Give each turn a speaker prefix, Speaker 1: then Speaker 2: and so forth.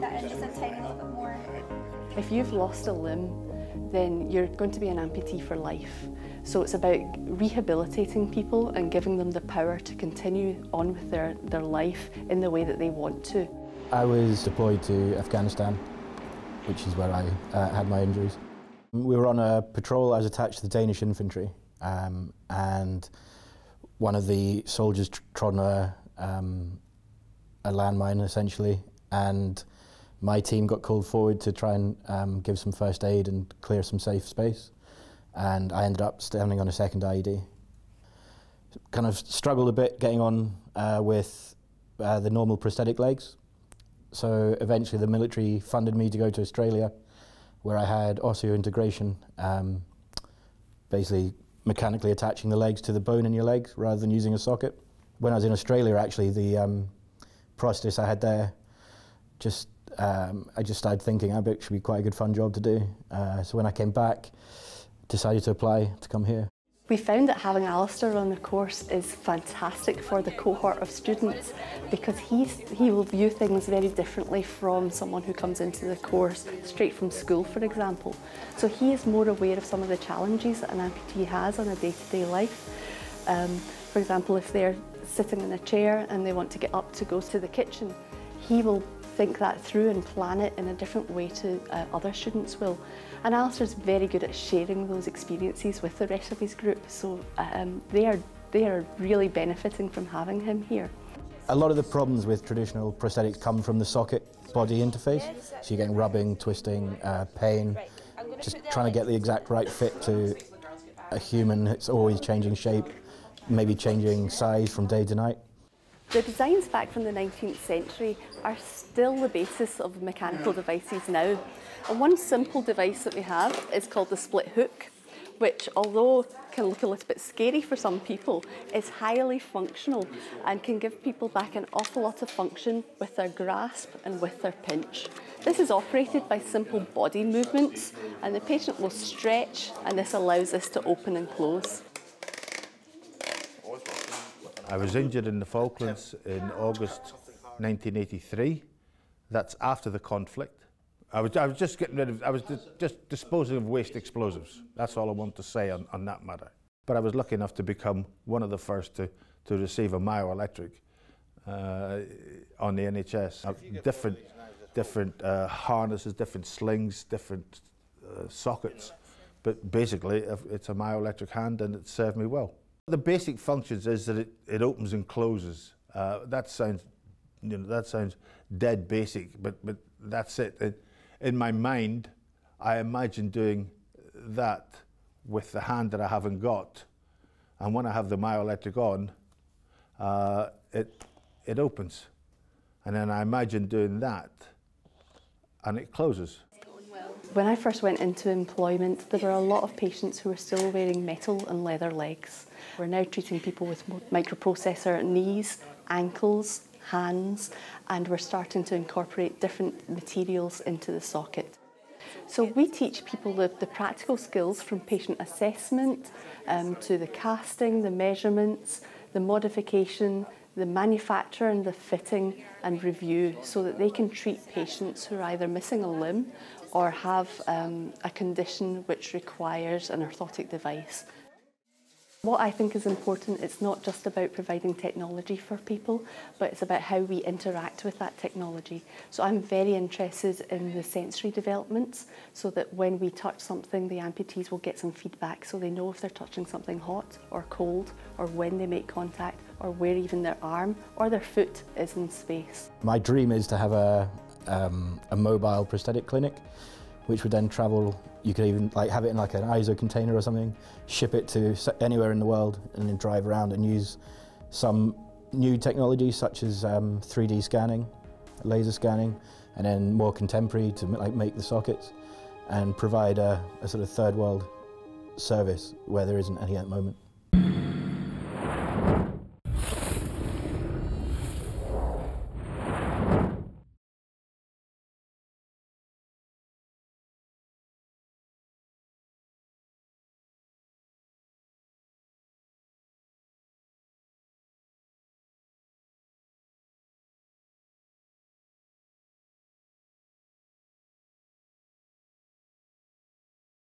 Speaker 1: That in a little bit more.
Speaker 2: If you've lost a limb, then you're going to be an amputee for life. So it's about rehabilitating people and giving them the power to continue on with their, their life in the way that they want to.
Speaker 3: I was deployed to Afghanistan, which is where I uh, had my injuries. We were on a patrol, I was attached to the Danish infantry, um, and one of the soldiers tr trod a, um, a landmine essentially, and my team got called forward to try and um, give some first aid and clear some safe space and I ended up standing on a second IED. Kind of struggled a bit getting on uh, with uh, the normal prosthetic legs. So eventually the military funded me to go to Australia where I had osseointegration, um, basically mechanically attaching the legs to the bone in your legs rather than using a socket. When I was in Australia actually the um, prosthesis I had there just um, I just started thinking I bet should be quite a good fun job to do. Uh, so when I came back decided to apply to come here.
Speaker 2: We found that having Alistair on the course is fantastic for the cohort of students because he's, he will view things very differently from someone who comes into the course straight from school, for example. So he is more aware of some of the challenges that an amputee has on a day-to-day -day life. Um, for example, if they're sitting in a chair and they want to get up to go to the kitchen, he will think that through and plan it in a different way to uh, other students will. And Alistair's very good at sharing those experiences with the rest of his group, so um, they, are, they are really benefiting from having him here.
Speaker 3: A lot of the problems with traditional prosthetics come from the socket body interface. So you're getting rubbing, twisting, uh, pain, just trying to get the exact right fit to a human. It's always changing shape, maybe changing size from day to night.
Speaker 2: The designs back from the 19th century are still the basis of mechanical devices now. And one simple device that we have is called the split hook, which although can look a little bit scary for some people, is highly functional and can give people back an awful lot of function with their grasp and with their pinch. This is operated by simple body movements and the patient will stretch and this allows us to open and close.
Speaker 4: I was injured in the Falklands in August 1983. That's after the conflict. I was, I was just getting rid of, I was just disposing of waste explosives. That's all I want to say on, on that matter. But I was lucky enough to become one of the first to, to receive a myoelectric uh, on the NHS. Different different uh, harnesses, different slings, different uh, sockets. But basically, it's a myoelectric hand and it served me well. The basic functions is that it, it opens and closes. Uh, that sounds, you know, that sounds dead basic, but but that's it. it. In my mind, I imagine doing that with the hand that I haven't got, and when I have the myoelectric on, uh, it it opens, and then I imagine doing that, and it closes.
Speaker 2: When I first went into employment, there were a lot of patients who were still wearing metal and leather legs. We're now treating people with microprocessor knees, ankles, hands, and we're starting to incorporate different materials into the socket. So we teach people the, the practical skills from patient assessment um, to the casting, the measurements, the modification, the manufacture and the fitting and review so that they can treat patients who are either missing a limb or have um, a condition which requires an orthotic device. What I think is important, it's not just about providing technology for people, but it's about how we interact with that technology. So I'm very interested in the sensory developments so that when we touch something, the amputees will get some feedback so they know if they're touching something hot or cold or when they make contact or where even their arm or their foot is in space.
Speaker 3: My dream is to have a, um, a mobile prosthetic clinic which would then travel, you could even like have it in like an ISO container or something, ship it to anywhere in the world and then drive around and use some new technology such as um, 3D scanning, laser scanning, and then more contemporary to like make the sockets and provide a, a sort of third world service where there isn't any at the moment.